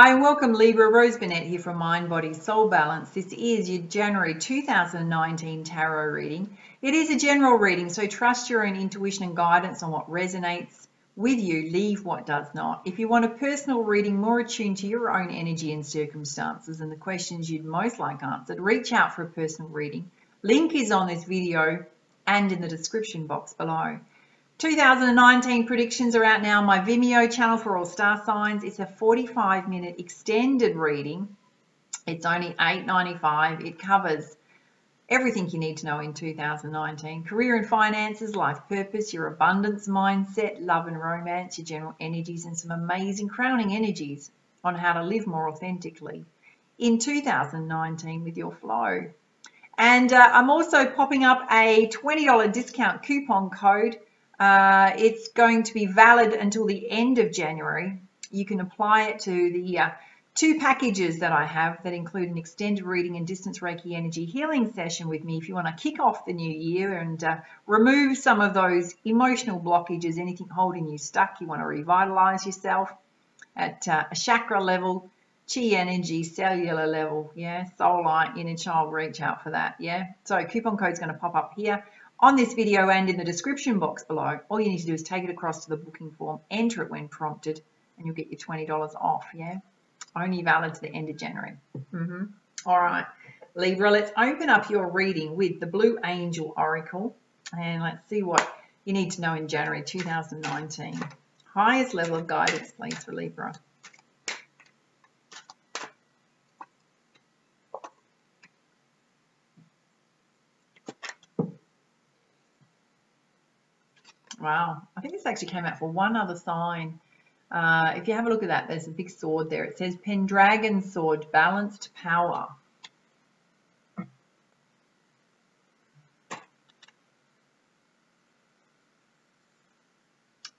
Hi and welcome Libra, Rose Burnett here from Mind Body Soul Balance. This is your January 2019 tarot reading. It is a general reading, so trust your own intuition and guidance on what resonates with you, leave what does not. If you want a personal reading more attuned to your own energy and circumstances and the questions you'd most like answered, reach out for a personal reading. Link is on this video and in the description box below. 2019 predictions are out now on my Vimeo channel for all star signs. It's a 45 minute extended reading. It's only $8.95. It covers everything you need to know in 2019. Career and finances, life purpose, your abundance mindset, love and romance, your general energies, and some amazing crowning energies on how to live more authentically in 2019 with your flow. And uh, I'm also popping up a $20 discount coupon code uh, it's going to be valid until the end of January. You can apply it to the uh, two packages that I have that include an extended reading and distance Reiki energy healing session with me if you want to kick off the new year and uh, remove some of those emotional blockages, anything holding you stuck. You want to revitalize yourself at uh, a chakra level, chi energy, cellular level, yeah, soul light, inner child, reach out for that, yeah. So coupon code is going to pop up here on this video and in the description box below, all you need to do is take it across to the booking form, enter it when prompted, and you'll get your $20 off, yeah? Only valid to the end of January. Mm -hmm. All right, Libra, let's open up your reading with the Blue Angel Oracle, and let's see what you need to know in January 2019. Highest level of guidance, please, for Libra. Wow, I think this actually came out for one other sign. Uh, if you have a look at that, there's a big sword there. It says Pendragon Sword, Balanced Power.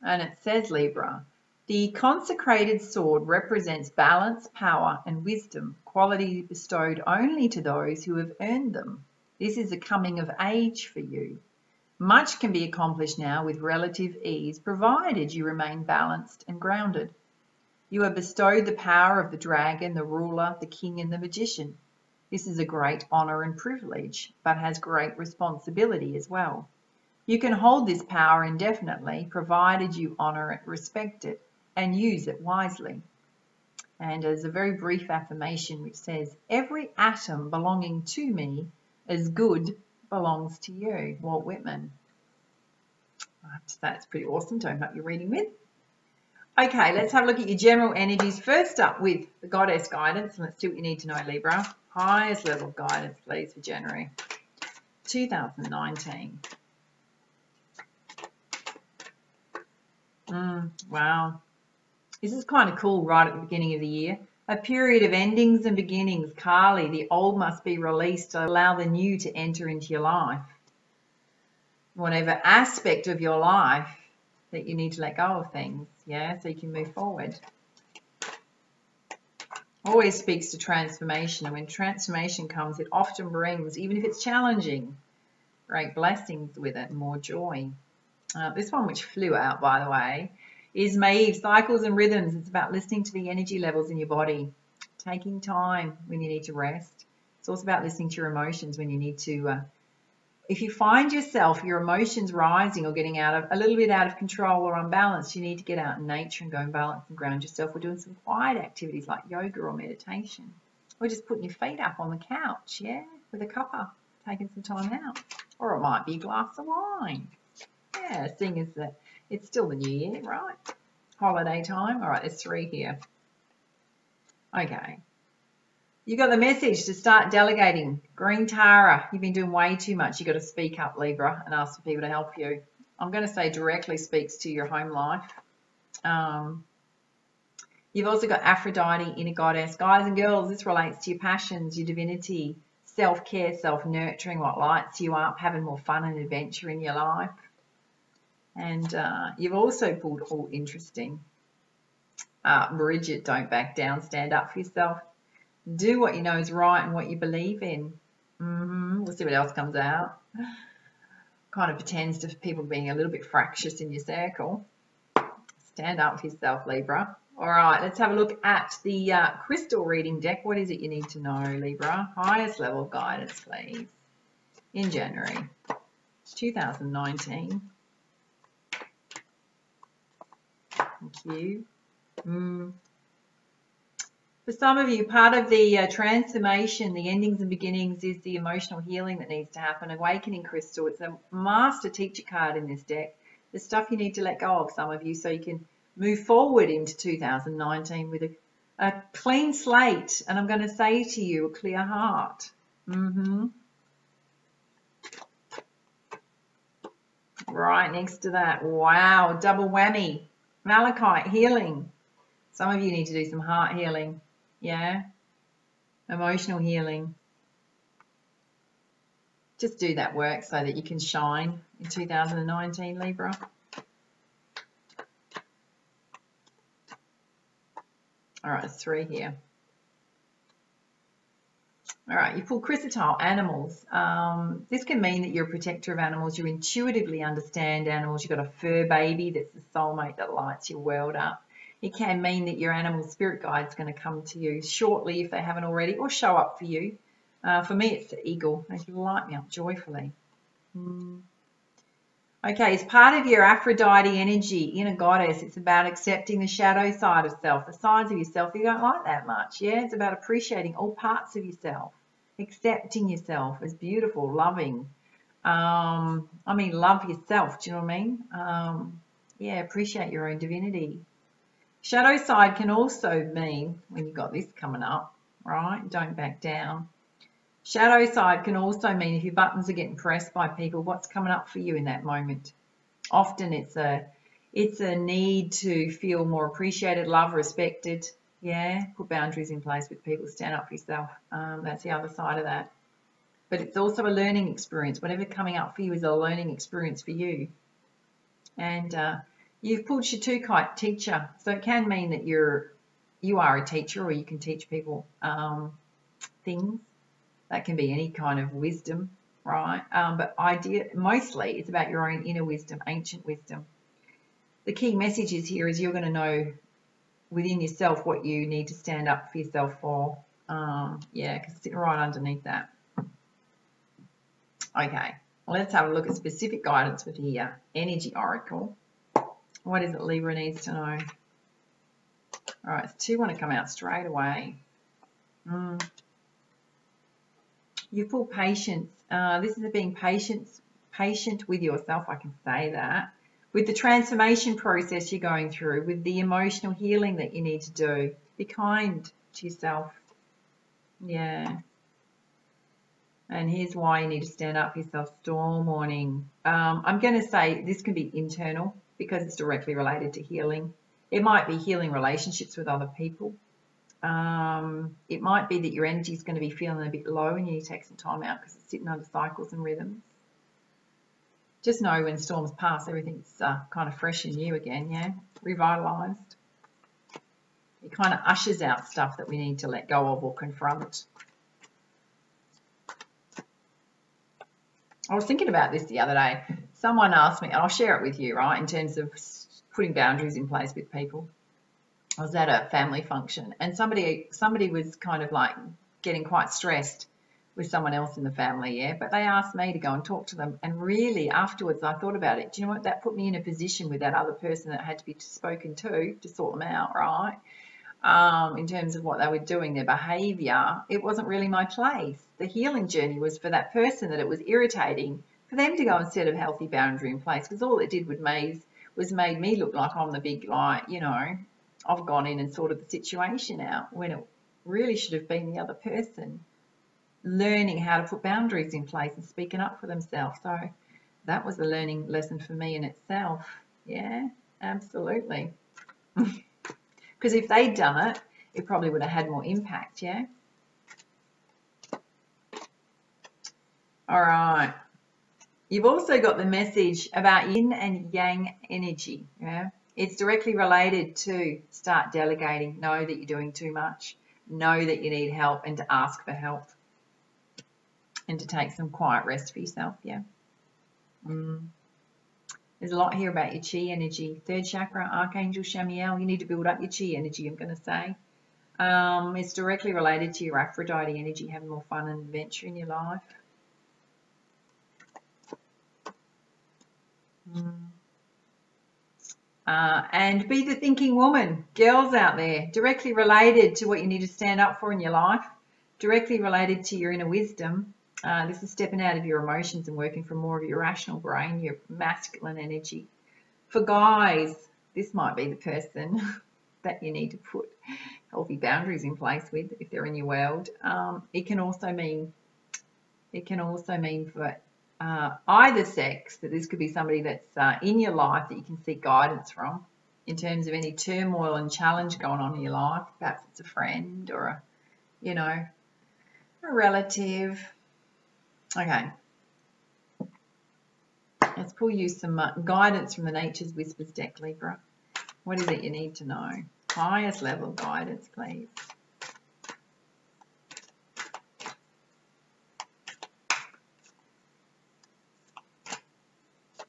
And it says Libra, the consecrated sword represents balance, power, and wisdom, quality bestowed only to those who have earned them. This is a coming of age for you. Much can be accomplished now with relative ease, provided you remain balanced and grounded. You are bestowed the power of the dragon, the ruler, the king, and the magician. This is a great honor and privilege, but has great responsibility as well. You can hold this power indefinitely, provided you honor it, respect it, and use it wisely. And as a very brief affirmation which says, every atom belonging to me is good belongs to you, Walt Whitman. That's pretty awesome to open you're reading with. Okay, let's have a look at your general energies. First up with the Goddess Guidance. Let's see what you need to know, Libra. Highest level guidance, please, for January 2019. Mm, wow. This is kind of cool right at the beginning of the year. A period of endings and beginnings. Kali, the old must be released to allow the new to enter into your life. Whatever aspect of your life that you need to let go of things, yeah, so you can move forward. Always speaks to transformation, and when transformation comes, it often brings, even if it's challenging, great blessings with it, more joy. Uh, this one, which flew out, by the way, is Maeve, Cycles and Rhythms. It's about listening to the energy levels in your body, taking time when you need to rest. It's also about listening to your emotions when you need to, uh, if you find yourself, your emotions rising or getting out of a little bit out of control or unbalanced, you need to get out in nature and go and balance and ground yourself. We're doing some quiet activities like yoga or meditation. Or just putting your feet up on the couch, yeah, with a cuppa, taking some time out. Or it might be a glass of wine. Yeah, seeing as that it's still the new year, right? Holiday time. All right, there's three here. Okay. You got the message to start delegating. Green Tara, you've been doing way too much. You've got to speak up, Libra, and ask for people to help you. I'm going to say directly speaks to your home life. Um, you've also got Aphrodite, inner goddess. Guys and girls, this relates to your passions, your divinity, self-care, self-nurturing, what lights you up, having more fun and adventure in your life. And uh, you've also pulled all interesting. Uh, Bridget, don't back down, stand up for yourself. Do what you know is right and what you believe in. Mm-hmm. We'll see what else comes out. Kind of pretends to people being a little bit fractious in your circle. Stand up for yourself, Libra. All right, let's have a look at the uh, crystal reading deck. What is it you need to know, Libra? Highest level guidance, please, in January 2019. Thank you. Mm. For some of you, part of the uh, transformation, the endings and beginnings, is the emotional healing that needs to happen. Awakening Crystal, it's a master teacher card in this deck. The stuff you need to let go of, some of you, so you can move forward into 2019 with a, a clean slate. And I'm going to say to you, a clear heart. Mm-hmm. Right next to that, wow, double whammy. Malachite, healing. Some of you need to do some heart healing. Yeah. Emotional healing. Just do that work so that you can shine in 2019, Libra. All right, three here. All right, you pull chrysotile, animals. Um, this can mean that you're a protector of animals. You intuitively understand animals. You've got a fur baby that's the soulmate that lights your world up. It can mean that your animal spirit guide is going to come to you shortly if they haven't already, or show up for you. Uh, for me, it's the eagle. They light me up joyfully. Mm. Okay, as part of your Aphrodite energy, inner goddess, it's about accepting the shadow side of self, the sides of yourself you don't like that much. Yeah, it's about appreciating all parts of yourself, accepting yourself as beautiful, loving. Um, I mean, love yourself. Do you know what I mean? Um, yeah, appreciate your own divinity. Shadow side can also mean, when you've got this coming up, right? Don't back down. Shadow side can also mean if your buttons are getting pressed by people, what's coming up for you in that moment. Often it's a it's a need to feel more appreciated, loved, respected. Yeah, put boundaries in place with people, stand up for yourself. Um, that's the other side of that. But it's also a learning experience. Whatever coming up for you is a learning experience for you. And uh, you've pulled Shattuckite teacher, so it can mean that you're you are a teacher or you can teach people um, things that can be any kind of wisdom, right? Um, but idea mostly it's about your own inner wisdom, ancient wisdom. The key message is here is you're going to know within yourself what you need to stand up for yourself for. Um, yeah, because it's right underneath that. Okay, let's have a look at specific guidance with the uh, energy oracle. What is it Libra needs to know? All right, two want to come out straight away. Mm. You pull patience. Uh, this is being patient, patient with yourself. I can say that. With the transformation process you're going through, with the emotional healing that you need to do, be kind to yourself. Yeah. And here's why you need to stand up for yourself. Storm warning. Um, I'm going to say this can be internal because it's directly related to healing. It might be healing relationships with other people. Um, it might be that your energy is going to be feeling a bit low and you need to take some time out because it's sitting under cycles and rhythms. Just know when storms pass, everything's uh, kind of fresh and new again, yeah? Revitalised. It kind of ushers out stuff that we need to let go of or confront. I was thinking about this the other day. Someone asked me, and I'll share it with you, right, in terms of putting boundaries in place with people. I was at a family function and somebody somebody was kind of like getting quite stressed with someone else in the family, yeah. But they asked me to go and talk to them, and really afterwards I thought about it. Do you know what? That put me in a position with that other person that had to be spoken to to sort them out, right? Um, in terms of what they were doing, their behaviour, it wasn't really my place. The healing journey was for that person that it was irritating for them to go and set a healthy boundary in place because all it did was made was made me look like I'm the big like, you know, I've gone in and sorted the situation out when it really should have been the other person learning how to put boundaries in place and speaking up for themselves. So that was a learning lesson for me in itself. Yeah, absolutely. Because if they'd done it, it probably would have had more impact, yeah? All right. You've also got the message about yin and yang energy, yeah? It's directly related to start delegating, know that you're doing too much, know that you need help and to ask for help and to take some quiet rest for yourself, yeah. Mm. There's a lot here about your chi energy. Third chakra, Archangel Chamuel. You need to build up your chi energy, I'm going to say. Um, it's directly related to your Aphrodite energy, having more fun and adventure in your life. Mm. Uh, and be the thinking woman, girls out there, directly related to what you need to stand up for in your life, directly related to your inner wisdom. Uh, this is stepping out of your emotions and working from more of your rational brain, your masculine energy. For guys, this might be the person that you need to put healthy boundaries in place with if they're in your world. Um, it can also mean it can also mean for uh, either sex that this could be somebody that's uh, in your life that you can seek guidance from in terms of any turmoil and challenge going on in your life. Perhaps it's a friend or a, you know, a relative. Okay. Let's pull you some uh, guidance from the Nature's Whispers deck, Libra. What is it you need to know? Highest level guidance, please.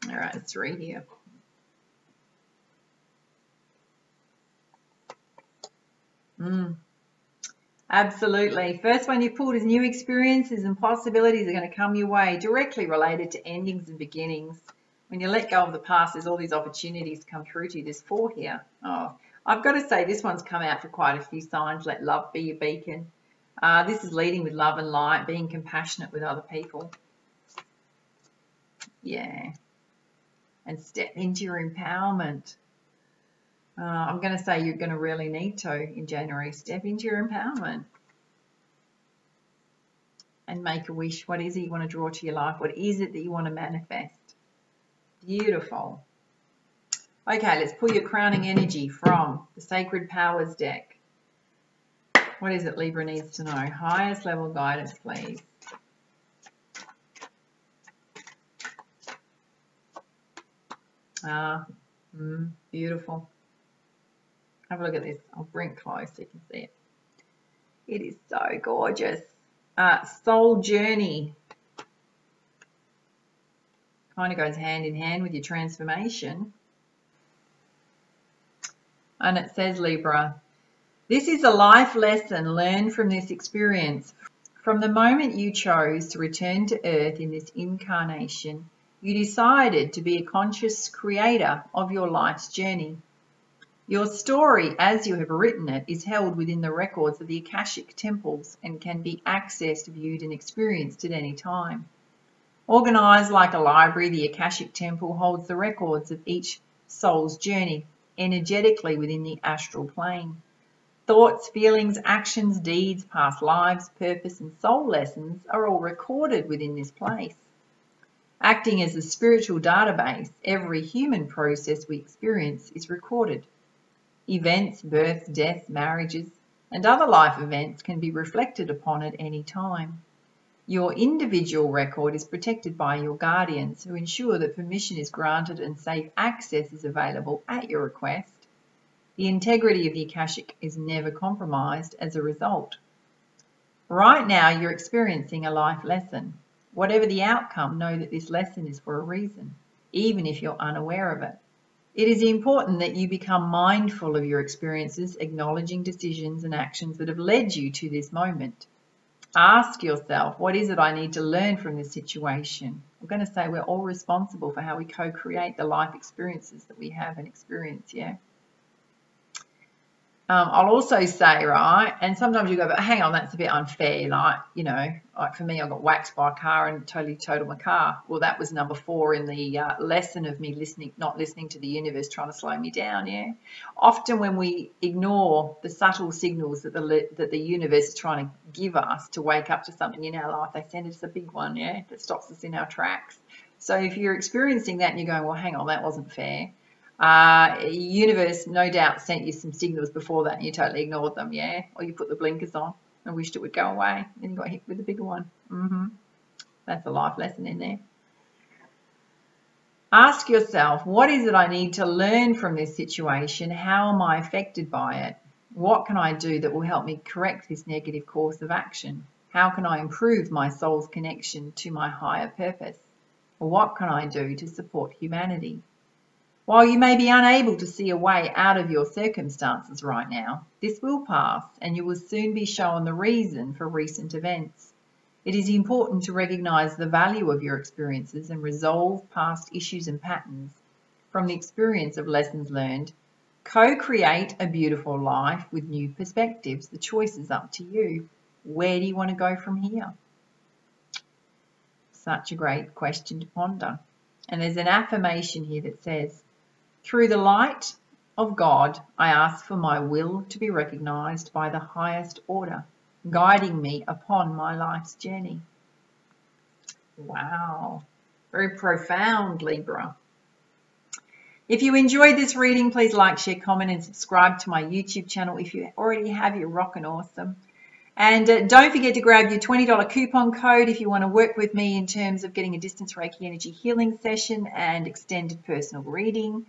All right, right here. Mm. Absolutely. First one you pulled is new experiences and possibilities are going to come your way, directly related to endings and beginnings. When you let go of the past, there's all these opportunities come through to you. There's four here. Oh, I've got to say this one's come out for quite a few signs. Let love be your beacon. Uh, this is leading with love and light, being compassionate with other people. Yeah and step into your empowerment. Uh, I'm going to say you're going to really need to in January. Step into your empowerment and make a wish. What is it you want to draw to your life? What is it that you want to manifest? Beautiful. Okay, let's pull your crowning energy from the Sacred Powers deck. What is it Libra needs to know? Highest level guidance, please. Ah, mm, beautiful. Have a look at this. I'll bring it close so you can see it. It is so gorgeous. Uh, soul journey. Kind of goes hand in hand with your transformation. And it says, Libra, this is a life lesson learned from this experience. From the moment you chose to return to earth in this incarnation, you decided to be a conscious creator of your life's journey. Your story, as you have written it, is held within the records of the Akashic temples and can be accessed, viewed, and experienced at any time. Organised like a library, the Akashic temple holds the records of each soul's journey energetically within the astral plane. Thoughts, feelings, actions, deeds, past lives, purpose, and soul lessons are all recorded within this place. Acting as a spiritual database, every human process we experience is recorded. Events, births, deaths, marriages, and other life events can be reflected upon at any time. Your individual record is protected by your guardians who ensure that permission is granted and safe access is available at your request. The integrity of the Akashic is never compromised as a result. Right now, you're experiencing a life lesson. Whatever the outcome, know that this lesson is for a reason, even if you're unaware of it. It is important that you become mindful of your experiences, acknowledging decisions and actions that have led you to this moment. Ask yourself, what is it I need to learn from this situation? I'm going to say we're all responsible for how we co-create the life experiences that we have and experience, yeah? Um, I'll also say, right, and sometimes you go, but hang on, that's a bit unfair. Like, you know, like for me, I got whacked by a car and totally totaled my car. Well, that was number four in the uh, lesson of me listening, not listening to the universe trying to slow me down. Yeah. Often when we ignore the subtle signals that the that the universe is trying to give us to wake up to something in our life, they send us a big one. Yeah, that stops us in our tracks. So if you're experiencing that and you're going, well, hang on, that wasn't fair uh, universe no doubt sent you some signals before that and you totally ignored them, yeah? Or you put the blinkers on and wished it would go away. and you got hit with a bigger one. Mm-hmm. That's a life lesson in there. Ask yourself, what is it I need to learn from this situation? How am I affected by it? What can I do that will help me correct this negative course of action? How can I improve my soul's connection to my higher purpose? Or what can I do to support humanity? While you may be unable to see a way out of your circumstances right now, this will pass and you will soon be shown the reason for recent events. It is important to recognize the value of your experiences and resolve past issues and patterns from the experience of lessons learned. Co-create a beautiful life with new perspectives. The choice is up to you. Where do you want to go from here? Such a great question to ponder. And there's an affirmation here that says, through the light of God, I ask for my will to be recognized by the highest order, guiding me upon my life's journey. Wow, very profound, Libra. If you enjoyed this reading, please like, share, comment, and subscribe to my YouTube channel. If you already have, you're rocking awesome. And uh, don't forget to grab your $20 coupon code if you want to work with me in terms of getting a distance Reiki energy healing session and extended personal reading.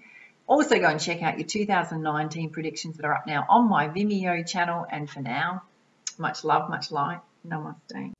Also go and check out your 2019 predictions that are up now on my Vimeo channel. And for now, much love, much light. Namaste.